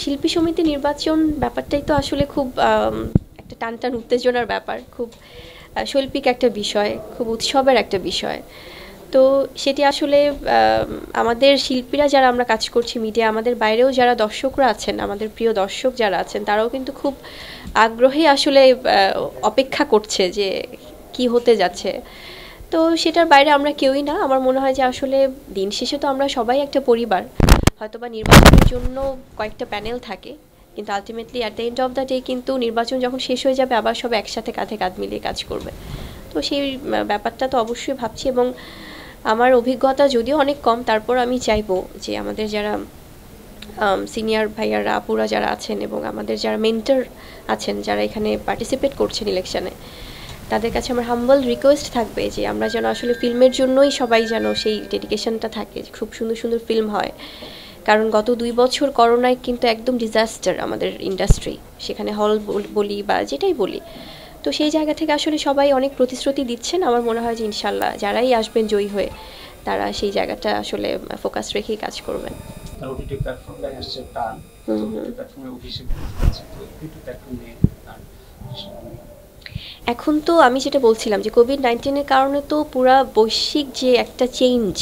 শিল্পী সমিতি নির্বাচন ব্যাপারটাই তো আসলে খুব একটা টান টান উত্তেজনার ব্যাপার, খুব শৈল্পিক একটা বিষয়, খুব উৎসবের একটা বিষয়। তো সেটি আসলে আমাদের শিল্পীরা যারা আমরা কাজ করছি মিডিয়া, আমাদের বাইরেও যারা দর্শকরা আছেন, আমাদের প্রিয় দর্শক যারা আছেন, তারাও কিন্তু খুব আগ্রহে আসলে অপেক্ষা করছে যে কি হতে যাচ্ছে। তো সেটার বাইরে আমরা কেউই না। আমার মনে হয় যে আসলে দিন শেষে তো আমরা সবাই একটা পরিবার। হয়তোবা নির্বাচনের জন্য কয়েকটা প্যানেল থাকে, কিন্তু ultimately at the end of the day কিন্তু নির্বাচন যখন শেষ হয়ে যাবে আবার সব একসাথে কাঁধে কাঁধ মিলিয়ে কাজ করবে। তো সেই ব্যাপারটা তো অবশ্যই ভাবছি এবং আমার অভিজ্ঞতা যদিও অনেক কম, তারপর আমি চাইব যে আমাদের যারা সিনিয়র ভাইয়ারা, আপুরা যারা আছেন এবং আমাদের যারা মেন্টার আছেন, যারা এখানে পার্টিসিপেট করছেন ইলেকশানে তাদের কাছে আমার হাম্বল রিকোয়েস্ট থাকবে যে আমরা যেন আসলে ফিল্মের জন্যই সবাই যেন সেই ডেডিকেশনটা থাকে খুব সুন্দর সুন্দর ফিল্ম হয়। কারণ গত দুই বছর করোনায় কিন্তু একদম ডিজাস্টার আমাদের ইন্ডাস্ট্রি সেখানে হল বলি বা যেটাই বলি। তো সেই জায়গা থেকে আসলে সবাই অনেক প্রতিশ্রুতি দিচ্ছেন। আমার মনে হয় যে ইনশাল্লাহ যারাই আসবেন জয়ী হয়ে তারা সেই জায়গাটা আসলে ফোকাস রেখেই কাজ করবেন। এখন তো আমি যেটা বলছিলাম যে কোভিড নাইন্টিনের কারণে তো পুরা বৈশ্বিক যে একটা চেঞ্জ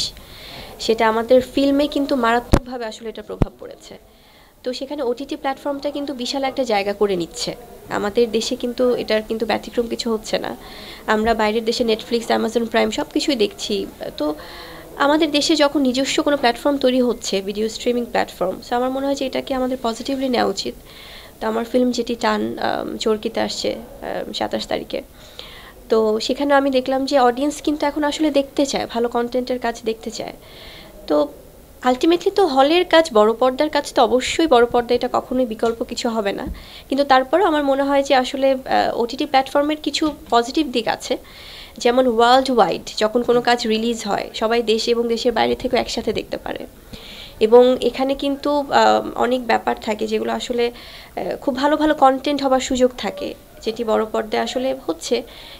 সেটা আমাদের ফিল্মে কিন্তু মারাত্মকভাবে আসলে এটা প্রভাব পড়েছে। তো সেখানে ওটিটি প্ল্যাটফর্মটা কিন্তু বিশাল একটা জায়গা করে নিচ্ছে। আমাদের দেশে কিন্তু এটার কিন্তু ব্যতিক্রম কিছু হচ্ছে না। আমরা বাইরের দেশে নেটফ্লিক্স অ্যামাজন প্রাইম সব কিছুই দেখছি। তো আমাদের দেশে যখন নিজস্ব কোনো প্ল্যাটফর্ম তৈরি হচ্ছে ভিডিও স্ট্রিমিং প্ল্যাটফর্ম সো আমার মনে হয় যে এটাকে আমাদের পজিটিভলি নেওয়া উচিত। তো আমার ফিল্ম যেটি টান চরকিতে আসছে সাতাশ তারিখে। তো সেখানে আমি দেখলাম যে অডিয়েন্স কিন্তু এখন আসলে দেখতে চায়, ভালো কন্টেন্টের কাজ দেখতে চায়। তো আলটিমেটলি তো হলের কাজ, বড় পর্দার কাজ তো অবশ্যই বড় পর্দা, এটা কখনোই বিকল্প কিছু হবে না। কিন্তু তারপরেও আমার মনে হয় যে আসলে ওটিটি প্ল্যাটফর্মের কিছু পজিটিভ দিক আছে। যেমন ওয়ার্ল্ড ওয়াইড যখন কোনো কাজ রিলিজ হয়, সবাই দেশ এবং দেশের বাইরে থেকেও একসাথে দেখতে পারে। এবং এখানে কিন্তু অনেক ব্যাপার থাকে যেগুলো আসলে খুব ভালো ভালো কন্টেন্ট হবার সুযোগ থাকে। যেটি বড় পর্দায় আসলে হচ্ছে,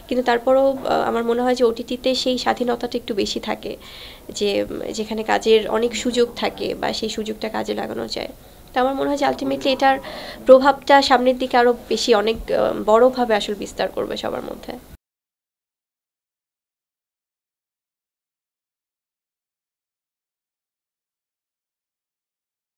কিন্তু তারপরও আমার মনে হয় যে ওটিটিতে সেই স্বাধীনতাটা একটু বেশি থাকে। যে, যেখানে কাজের অনেক সুযোগ থাকে বা সেই সুযোগটা কাজে লাগানো যায়। তো আমার মনে হয় যে আলটিমেটলি এটার প্রভাবটা সামনের দিকে আরও বেশি, অনেক বড়োভাবে আসলে বিস্তার করবে সবার মধ্যে।